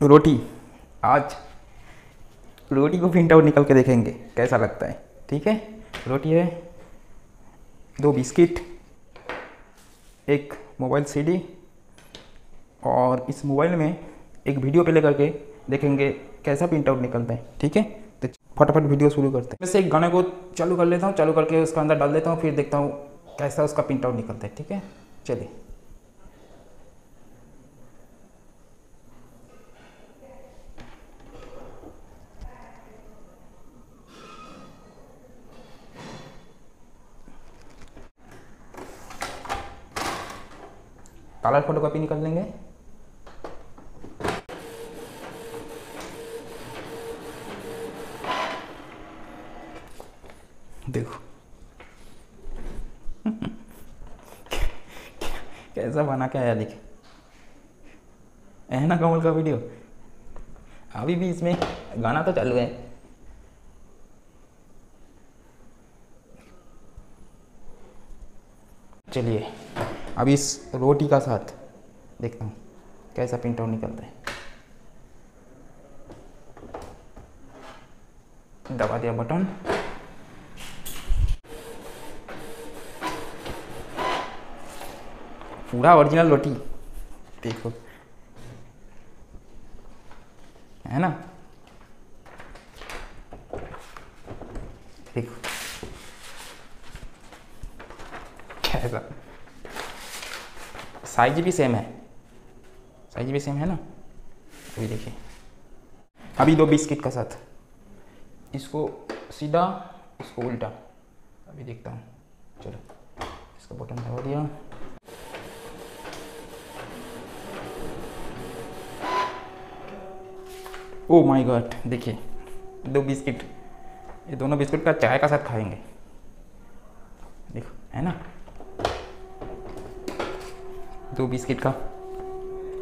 रोटी। आज रोटी को print out निकल के देखेंगे, कैसा लगता है। ठीक है? रोटी है, दो बिस्किट, एक मोबाइल सीडी और इस मोबाइल में एक वीडियो प्ले करके देखेंगे कैसा प्रिंट आउट निकलता है। ठीक है? तो फटाफट वीडियो शुरू करते हैं। वैसे एक गाने को चालू कर लेता हूँ, चालू करके उसका अंदर डाल देता हूँ, फिर देखता हूँ कैसा उसका प्रिंट आउट निकलता है। ठीक है? चलिए। कलर फ़ोटो कॉपी निकाल लेंगे। देखो। कैसा बना के आया देखिए है ना कमल का वीडियो अभी भी इसमें गाना तो चालू है। चलिए। अब इस रोटी का साथ देखता हूँ, कैसा प्रिंट आउट निकलता है। दबा दिया बटन। पूरा ओरिजिनल रोटी। देखो। है ना? देखो। कैसा? साइज़ भी सेम है। साइज़ भी सेम है ना? अभी देखिए। अभी दो बिस्किट का साथ। इसको सीधा, इसको उल्टा। अभी देखता हूँ। चलो, इसका बटन दबा दिया। ओ माय गॉड देखिए, दो बिस्किट ये दोनों बिस्किट का चाय का साथ खाएँगे। देखो, है ना? दो बिस्किट का,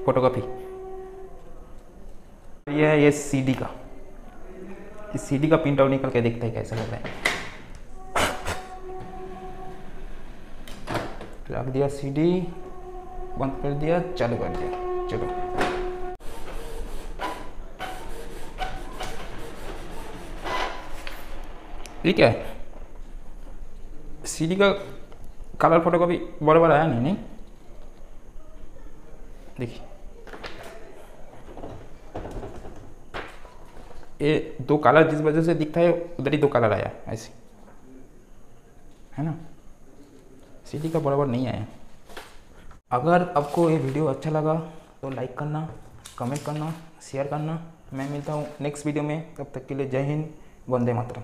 फोटोकॉपी। ये है, ये सीडी का। इस सीडी का प्रिंट आउट निकल के देखते हैं कैसा लग रहा है। रख दिया सीडी बंद कर दिया, चालू कर दिया। चलो। क्या है? सीडी का कलर फ़ोटो का भी बड़ा बड़ा आया नहीं नहीं? देखिए। ये दो कलर जिस वजह से दिखता है, उधर ही दो कलर आया ऐसे। है ना? सीडी का बराबर नहीं आया। अगर आपको ये वीडियो अच्छा लगा तो लाइक करना कमेंट करना शेयर करना। मैं मिलता हूँ नेक्स्ट वीडियो में। तब तक के लिए जय हिंद, वंदे मातरम।